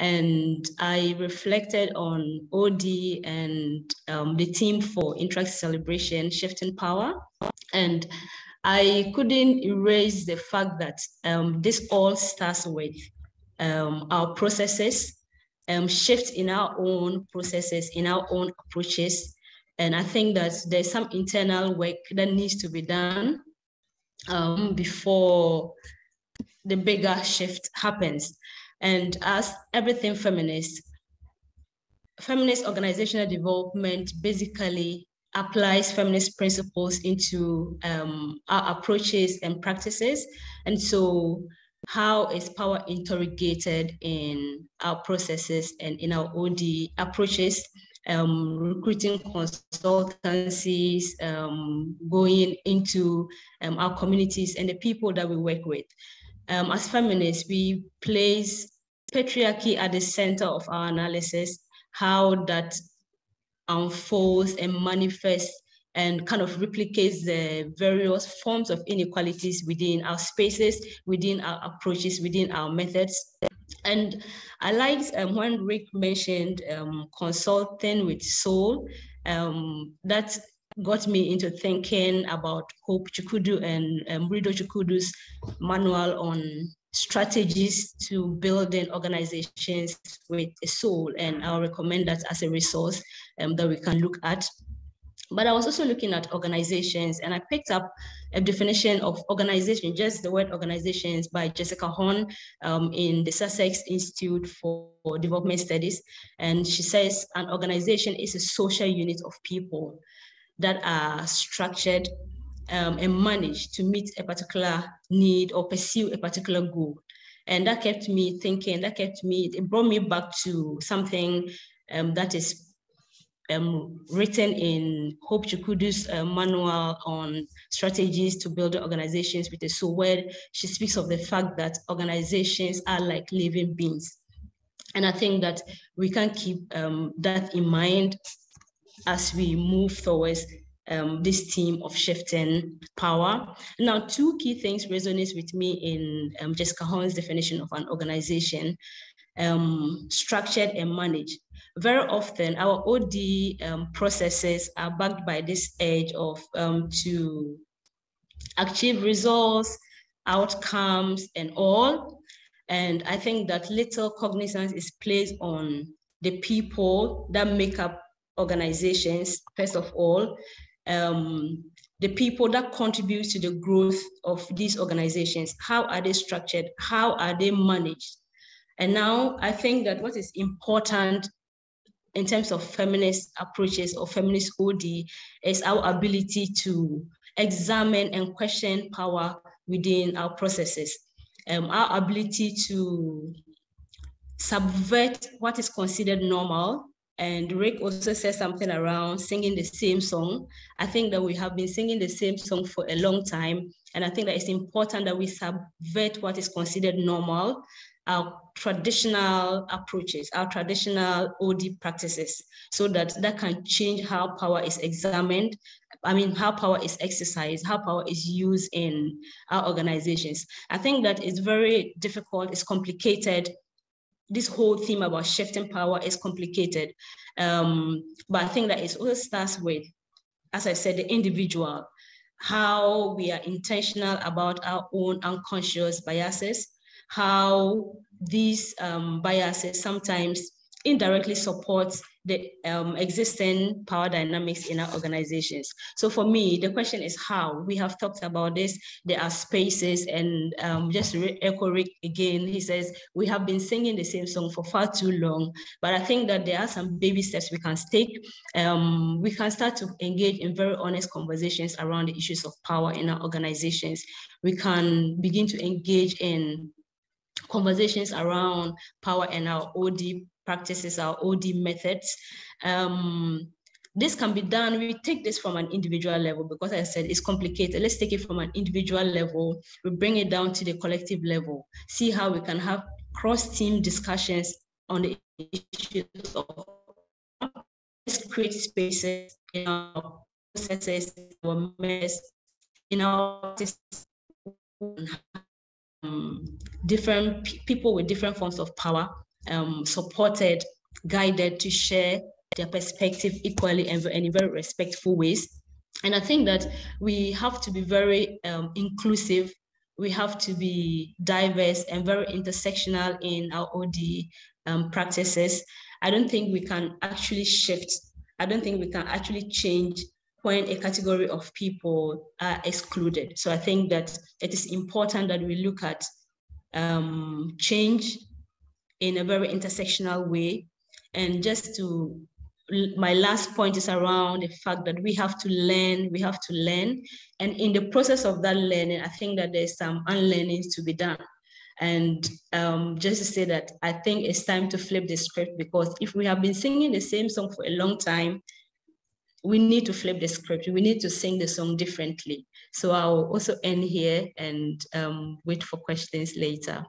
and I reflected on OD and um, the team for INTRAC Celebration, Shifting Power. And I couldn't erase the fact that um, this all starts with um, our processes, um, shift in our own processes, in our own approaches. And I think that there's some internal work that needs to be done um, before the bigger shift happens. And as everything feminist, feminist organizational development basically applies feminist principles into um, our approaches and practices. And so how is power interrogated in our processes and in our OD approaches, um, recruiting consultancies, um, going into um, our communities and the people that we work with. Um, as feminists, we place patriarchy at the center of our analysis, how that unfolds and manifests and kind of replicates the various forms of inequalities within our spaces, within our approaches, within our methods. And I liked um, when Rick mentioned um, consulting with soul. Um, that got me into thinking about Hope Chigudu and um, Chigudu's manual on strategies to building organizations with a soul. And I'll recommend that as a resource um, that we can look at. But I was also looking at organizations and I picked up a definition of organization, just the word organizations by Jessica Horn um, in the Sussex Institute for Development Studies. And she says an organization is a social unit of people that are structured um, and managed to meet a particular need or pursue a particular goal. And that kept me thinking, that kept me, it brought me back to something um, that is um, written in Hope Chigudu's uh, manual on strategies to build organizations with a soul, where she speaks of the fact that organizations are like living beings. And I think that we can keep um, that in mind as we move towards um, this theme of shifting power. Now, two key things resonate with me in um, Jessica Horn's definition of an organization, um, structured and managed. Very often, our OD um, processes are backed by this edge of um, to achieve results, outcomes, and all. And I think that little cognizance is placed on the people that make up organizations, first of all, um, the people that contribute to the growth of these organizations. How are they structured? How are they managed? And now I think that what is important in terms of feminist approaches or feminist OD is our ability to examine and question power within our processes. Um, our ability to subvert what is considered normal and Rick also said something around singing the same song. I think that we have been singing the same song for a long time. And I think that it's important that we subvert what is considered normal, our traditional approaches, our traditional OD practices, so that that can change how power is examined. I mean, how power is exercised, how power is used in our organizations. I think that it's very difficult, it's complicated this whole theme about shifting power is complicated. Um, but I think that it all starts with, as I said, the individual, how we are intentional about our own unconscious biases, how these um, biases sometimes indirectly supports the um, existing power dynamics in our organizations. So for me, the question is how. We have talked about this. There are spaces, and um, just echo Rick again, he says, we have been singing the same song for far too long, but I think that there are some baby steps we can take. Um, we can start to engage in very honest conversations around the issues of power in our organizations. We can begin to engage in conversations around power and our OD practices, our OD methods. Um, this can be done, we take this from an individual level because I said it's complicated. Let's take it from an individual level, we bring it down to the collective level, see how we can have cross-team discussions on the issues of let's create spaces in our processes, our mess, in our um, different people with different forms of power um, supported, guided to share their perspective equally and, in very respectful ways. And I think that we have to be very um, inclusive. We have to be diverse and very intersectional in our OD um, practices. I don't think we can actually shift. I don't think we can actually change when a category of people are excluded. So I think that it is important that we look at um, change in a very intersectional way. And just to, my last point is around the fact that we have to learn, we have to learn. And in the process of that learning, I think that there's some unlearning to be done. And um, just to say that I think it's time to flip the script because if we have been singing the same song for a long time, we need to flip the script. We need to sing the song differently. So I'll also end here and um, wait for questions later.